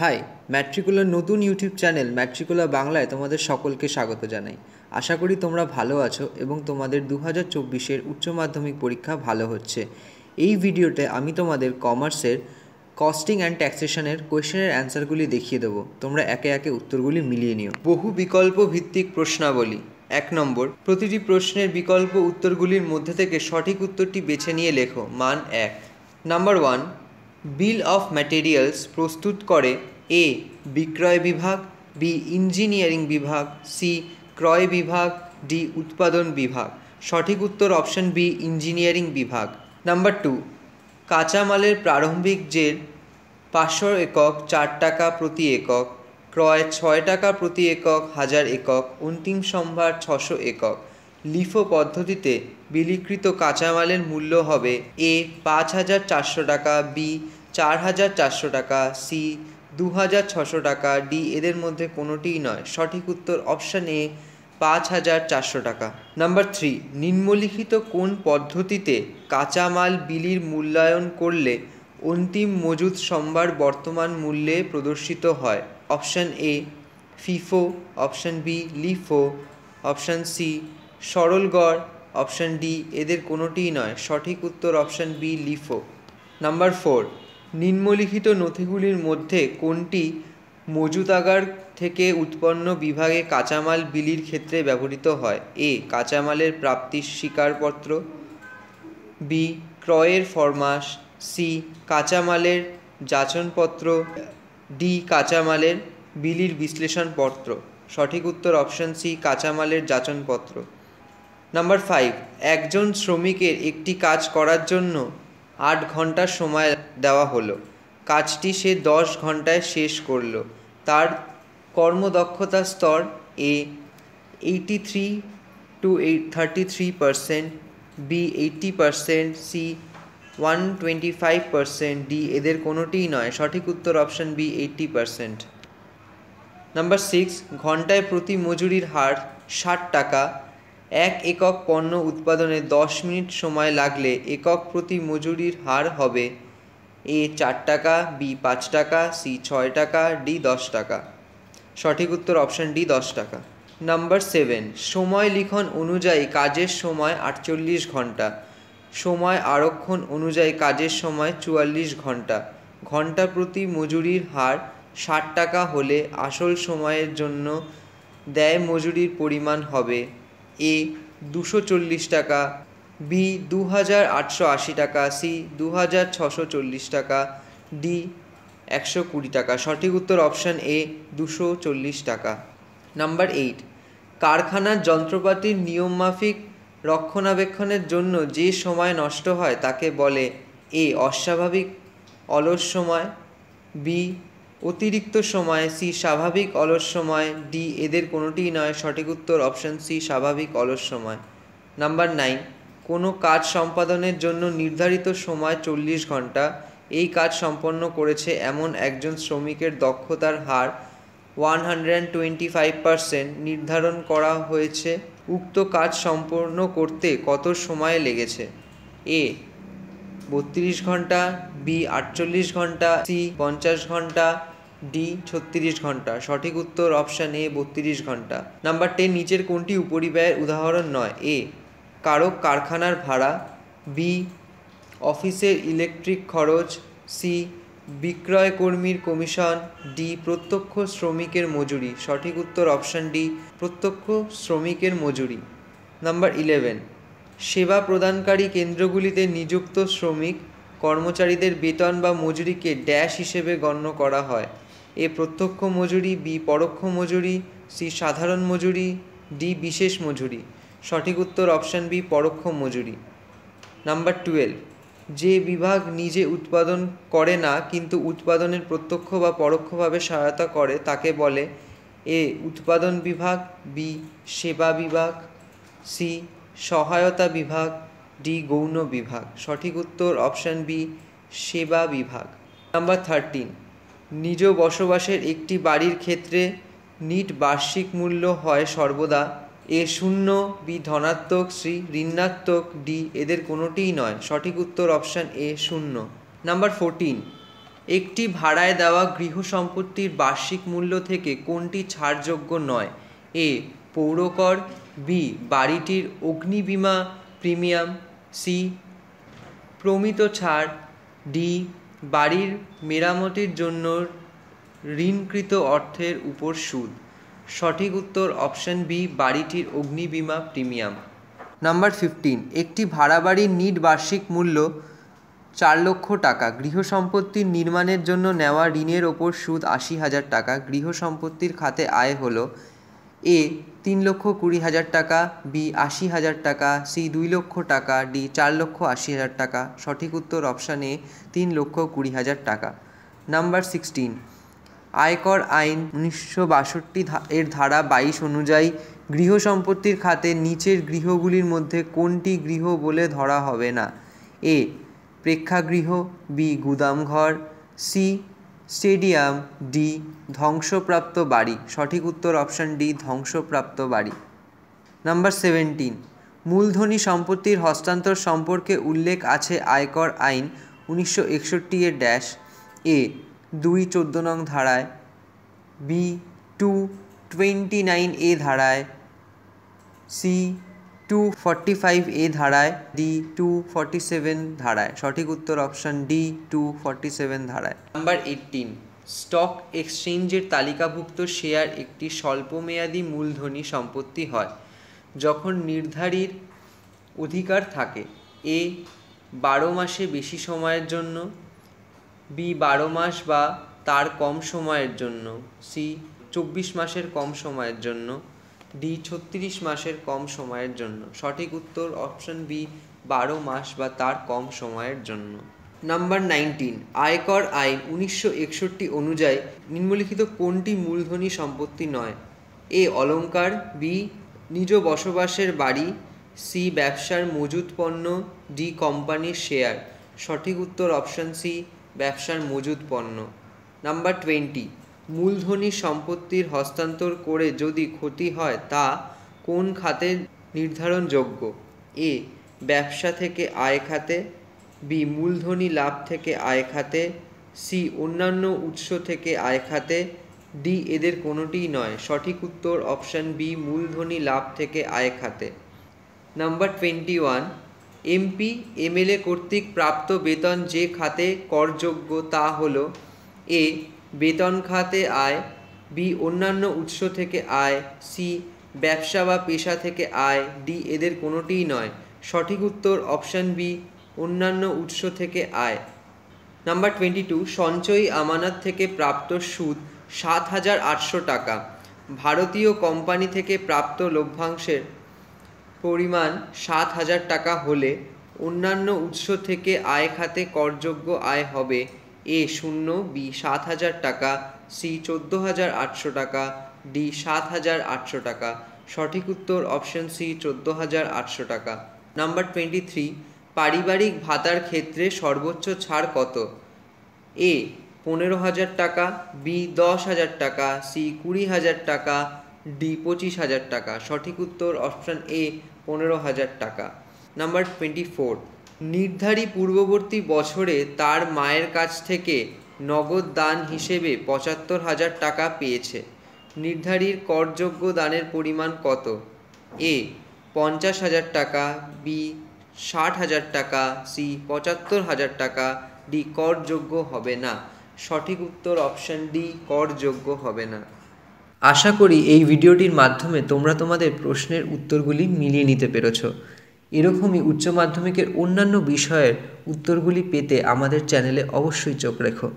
High ম্যাট্রিকুলার নতুন YouTube channel ম্যাট্রিকুলার বাংলায় তোমাদের সকলকে স্বাগত জানাই। আশা করি তোমরা ভালো আছো এবং তোমাদের দু হাজার চব্বিশের উচ্চ মাধ্যমিক পরীক্ষা ভালো হচ্ছে। এই ভিডিওতে আমি তোমাদের কমার্সের কস্টিং অ্যান্ড ট্যাক্সেশনের কোয়েশ্চেনের অ্যান্সারগুলি দেখিয়ে দেবো। তোমরা একে একে উত্তরগুলি মিলিয়ে নিও। বহু বিকল্প ভিত্তিক প্রশ্নাবলী। এক নম্বর, প্রতিটি প্রশ্নের বিকল্প উত্তরগুলির মধ্যে থেকে সঠিক উত্তরটি বেছে নিয়ে লেখো। মান এক। Number one bill of materials প্রস্তুত করে এ বিক্রয় বিভাগ বি ইঞ্জিনিয়ারিং বিভাগ সি ক্রয় বিভাগ ডি উৎপাদন বিভাগ। সঠিক উত্তর অপশন বি ইঞ্জিনিয়ারিং বিভাগ। নাম্বার টু কাঁচামালের প্রারম্ভিক জের পাঁচশো একক, চার টাকা প্রতি একক, ক্রয় ছয় টাকা প্রতি একক, হাজার একক, অন্তিম সম্ভার ছশো একক। লিফো পদ্ধতিতে বিলিকৃত কাঁচামালের মূল্য হবে এ পাঁচ হাজার চারশো টাকা বি চার হাজার চারশো টাকা সি দু হাজার ছশো টাকা, ডি, এদের মধ্যে কোনোটিই নয়। সঠিক উত্তর অপশান এ পাঁচ হাজার চারশো টাকা। নাম্বার থ্রি নিম্নলিখিত কোন পদ্ধতিতে কাঁচামাল বিলির মূল্যায়ন করলে অন্তিম মজুদ সম্ভার বর্তমান মূল্যে প্রদর্শিত হয়? Option A FIFO option B LIFO option C সরল গড় অপশান ডি এদের কোনোটিই নয়। সঠিক উত্তর option B LIFO number four নিম্নলিখিত নথিগুলির মধ্যে কোনটি মজুতাগার থেকে উৎপন্ন বিভাগে কাঁচামাল বিলির ক্ষেত্রে ব্যবহৃত হয়? এ, কাঁচামালের প্রাপ্তির স্বীকারপত্র। বি, ক্রয়ের ফরমাস সি, কাঁচামালের যাচনপত্র। ডি, কাঁচামালের বিলির বিশ্লেষণপত্র। সঠিক উত্তর অপশন সি, কাঁচামালের যাচনপত্র। নাম্বার ফাইভ, একজন শ্রমিকের একটি কাজ করার জন্য আট ঘণ্টার সময় দেওয়া হলো। কাজটি সে দশ ঘন্টায় শেষ করল। তার কর্মদক্ষতার স্তর A eighty three two eight thirty three percent B eighty percent C one twenty five percent D এদের কোনোটিই নয়। সঠিক উত্তর option B eighty percent number six ঘন্টায় প্রতি মজুরির হার ষাট টাকা। এক একক পণ্য উৎপাদনে দশ মিনিট সময় লাগলে একক প্রতি মজুরির হার হবে এ চার টাকা, বি পাঁচ টাকা, সি ছয় টাকা, ডি দশ টাকা। সঠিক উত্তর অপশান ডি দশ টাকা। নাম্বার সেভেন, সময় লিখন অনুযায়ী কাজের সময় আটচল্লিশ ঘণ্টা। সময় আরক্ষণ অনুযায়ী কাজের সময় চুয়াল্লিশ ঘণ্টা। ঘণ্টা প্রতি মজুরির হার ষাট টাকা হলে আসল সময়ের জন্য দেয় মজুরির পরিমাণ হবে এ দুশো চল্লিশ টাকা, বি দু হাজার আটশো আশি টাকা, সি দু হাজার ছশো চল্লিশ টাকা, ডি একশো কুড়ি টাকা। সঠিক উত্তর অপশান এ দুশো চল্লিশ টাকা। নাম্বার এইট, কারখানার যন্ত্রপাতির নিয়মমাফিক রক্ষণাবেক্ষণের জন্য যে সময় নষ্ট হয় তাকে বলে এ অস্বাভাবিক অলস সময়, বি অতিরিক্ত সময়, সি স্বাভাবিক অলস সময়, ডি এদের কোনোটিই নয়, সঠিক উত্তর অপশান সি স্বাভাবিক অলস সময়। নাম্বার নাইন, কোনো কাজ সম্পাদনের জন্য নির্ধারিত সময় চল্লিশ ঘণ্টা। এই কাজ সম্পন্ন করেছে এমন একজন শ্রমিকের দক্ষতার হার one hundred twenty five percent নির্ধারণ করা হয়েছে। উক্ত কাজ সম্পন্ন করতে কত সময় লেগেছে? এ, বত্রিশ ঘণ্টা, বি আটচল্লিশ ঘণ্টা, সি পঞ্চাশ ঘণ্টা ডি ছত্রিশ ঘণ্টা। সঠিক উত্তর অপশান এ বত্রিশ ঘণ্টা। নাম্বার টেন নিচের কোনটি উপরিব্যয়ের উদাহরণ নয়? এ কারক কারখানার ভাড়া। বি অফিসের ইলেকট্রিক খরচ। সি বিক্রয় কর্মীর কমিশন। ডি প্রত্যক্ষ শ্রমিকের মজুরি। সঠিক উত্তর অপশান ডি প্রত্যক্ষ শ্রমিকের মজুরি। নাম্বার ইলেভেন সেবা প্রদানকারী কেন্দ্রগুলিতে নিযুক্ত শ্রমিক কর্মচারীদের বেতন বা মজুরিকে ড্যাশ হিসেবে গণ্য করা হয়। এ প্রত্যক্ষ মজুরি, বি পরোক্ষ মজুরি, সি সাধারণ মজুরি, ডি বিশেষ মজুরি। সঠিক উত্তর অপশান বি পরোক্ষ মজুরি। Number twelve. যে বিভাগ নিজে উৎপাদন করে না, কিন্তু উৎপাদনের প্রত্যক্ষ বা পরোক্ষভাবে সহায়তা করে, তাকে বলে এ উৎপাদন বিভাগ, বি সেবা বিভাগ, সি সহায়তা বিভাগ, ডি গৌণ বিভাগ। সঠিক উত্তর অপশান বি সেবা বিভাগ। Number thirteen. নিজ বসবাসের একটি বাড়ির ক্ষেত্রে নিট বার্ষিক মূল্য হয় সর্বদা। এ শূন্য বি ধনাত্মক, সি ঋণাত্মক, ডি এদের কোনোটিই নয়। সঠিক উত্তর অপশান এ শূন্য। Number fourteen. একটি ভাড়ায় দেওয়া গৃহ সম্পত্তির বার্ষিক মূল্য থেকে কোনটি ছাড়যোগ্য নয়? এ পৌরকর, বি বাড়িটির অগ্নিবীমা প্রিমিয়াম, সি প্রমিত ছাড়, ডি বাড়ির মেরামতির জন্য ঋণকৃত অর্থের উপর সুদ। সঠিক উত্তর অপশন বি, বাড়িটির অগ্নিবীমা প্রিমিয়াম। নাম্বার ফিফটিন, একটি ভাড়া বাড়ির নিট বার্ষিক মূল্য চার লক্ষ টাকা। গৃহ সম্পত্তির নির্মাণের জন্য নেওয়া ঋণের ওপর সুদ আশি হাজার টাকা। গৃহ সম্পত্তির খাতে আয় হল এ, তিন লক্ষ কুড়ি হাজার টাকা, বি, আশি হাজার টাকা, সি, দুই লক্ষ টাকা, ডি, চার লক্ষ আশি হাজার টাকা। সঠিক উত্তর অপশান এ, তিন লক্ষ কুড়ি হাজার টাকা। নাম্বার সিক্সটিন, আয়কর আইন উনিশশো বাষট্টি এর ধারা বাইশ অনুযায়ী গৃহ সম্পত্তির খাতে নিচের গৃহগুলির মধ্যে কোনটি গৃহ বলে ধরা হবে না? এ, প্রেক্ষাগৃহ, বি, গুদামঘর, সি স্টেডিয়াম ডি, ধ্বংসপ্রাপ্ত বাড়ি। সঠিক উত্তর অপশান ডি, ধ্বংসপ্রাপ্ত বাড়ি। Number seventeen. মূলধনী সম্পত্তির হস্তান্তর সম্পর্কে উল্লেখ আছে আয়কর আইন উনিশশো একষট্টি এর ড্যাশ। এ, দুই চোদ্দ নং ধারায়। B, two twenty nine A ধারায়। সি টু ফাইভ এ ধারায় ডি টু সেভেন ধারায়। সঠিক উত্তর অপশান ডি টু সেভেন ধারায়। নাম্বার এইটিন স্টক এক্সচেঞ্জের তালিকাভুক্ত শেয়ার একটি স্বল্পমেয়াদী মূলধনী সম্পত্তি হয়, যখন নির্ধারিত অধিকার থাকে। এ বারো মাসে বেশি সময়ের জন্য। বি বারো মাস বা তার কম সময়ের জন্য। সি চব্বিশ মাসের কম সময়ের জন্য। ডি ছত্রিশ মাসের কম সময়ের জন্য। সঠিক উত্তর অপশন বি, বারো মাস বা তার কম সময়ের জন্য। নাম্বার নাইনটিন, আয়কর আইন উনিশশো একষট্টি অনুযায়ী নিম্নলিখিত কোনটি মূলধনী সম্পত্তি নয়? এ অলঙ্কার বি, নিজ বসবাসের বাড়ি, সি, ব্যবসার মজুত পণ্য, ডি, কোম্পানির শেয়ার। সঠিক উত্তর অপশন সি, ব্যবসার মজুত পণ্য। নাম্বার টোয়েন্টি মূলধনী সম্পত্তির হস্তান্তর করে যদি ক্ষতি হয়, তা কোন খাতে নির্ধারণযোগ্য? এ. ব্যবসা থেকে আয় খাতে, বি. মূলধনী লাভ থেকে আয় খাতে, সি. অন্যান্য উৎস থেকে আয় খাতে, ডি. এদের কোনোটিই নয়। সঠিক উত্তর অপশান বি. মূলধনী লাভ থেকে আয় খাতে। Number twenty one, MP, MLA কর্তৃক প্রাপ্ত বেতন যে খাতে করযোগ্য তা হল এ. বেতন খাতে আয় বি অন্যান্য উৎস থেকে আয় সি ব্যবসা বা পেশা থেকে আয় ডি এদের কোনোটিই নয়। সঠিক উত্তর অপশান বি অন্যান্য উৎস থেকে আয়। নাম্বার টোয়েন্টি টু সঞ্চয়ী আমানত থেকে প্রাপ্ত সুদ সাত হাজার আটশো টাকা। ভারতীয় কোম্পানি থেকে প্রাপ্ত লভ্যাংশের পরিমাণ সাত হাজার টাকা হলে অন্যান্য উৎস থেকে আয় খাতে করযোগ্য আয় হবে এ শূন্য, বি সাত হাজার টাকা, সি চোদ্দ হাজার আটশো টাকা, ডি সাত হাজার আটশো টাকা। সঠিক উত্তর অপশন সি, চোদ্দ হাজার আটশো টাকা। নাম্বার টোয়েন্টি থ্রি, পারিবারিক ভাতার ক্ষেত্রে সর্বোচ্চ ছাড় কত? এ, পনেরো হাজার টাকা, বি, দশ হাজার টাকা, সি, কুড়ি হাজার টাকা, ডি, পঁচিশ হাজার টাকা। সঠিক উত্তর অপশান এ, পনেরো হাজার টাকা। নাম্বার টোয়েন্টি ফোর নির্ধারী পূর্ববর্তী বছরে তার মায়ের কাছ থেকে নগদ দান হিসেবে পঁচাত্তর হাজার টাকা পেয়েছে। নির্ধারীর করযোগ্য দানের পরিমাণ কত? এ, পঞ্চাশ হাজার টাকা, বি, ষাট হাজার টাকা, সি, পঁচাত্তর হাজার টাকা। ডি, করযোগ্য হবে না। সঠিক উত্তর অপশান ডি, করযোগ্য হবে না। আশা করি এই ভিডিওটির মাধ্যমে তোমরা তোমাদের প্রশ্নের উত্তরগুলি মিলিয়ে নিতে পেরেছ। এরকমই উচ্চ মাধ্যমিকের অন্যান্য বিষয়ের উত্তরগুলি পেতে আমাদের চ্যানেলে অবশ্যই চোখ রেখো।